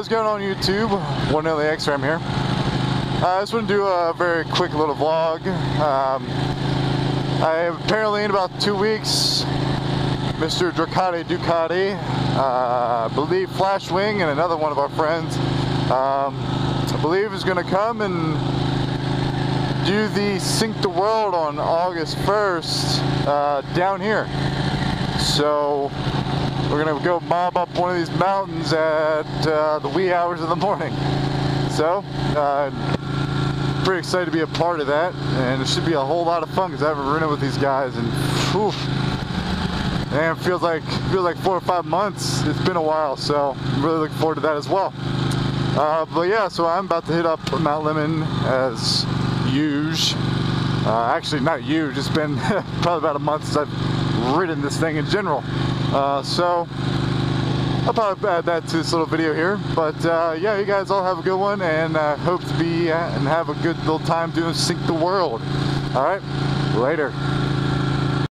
what's going on YouTube? One of the X-Ram here. Uh, I just want to do a very quick little vlog. Um, I apparently in about two weeks, Mr. Dracati Ducati, uh, I believe Flashwing and another one of our friends, um, I believe is going to come and do the Sync the World on August 1st uh, down here. So we're gonna go mob up one of these mountains at uh, the wee hours of the morning. So, uh, pretty excited to be a part of that, and it should be a whole lot of fun because I haven't ridden with these guys, and man, it feels like feels like four or five months. It's been a while, so I'm really looking forward to that as well. Uh, but yeah, so I'm about to hit up Mount Lemmon as usual. Uh, actually, not huge. It's been probably about a month since I've ridden this thing in general. Uh, so I'll probably add that to this little video here. But uh, yeah, you guys all have a good one and uh, hope to be and have a good little time doing Sync the World. All right, later.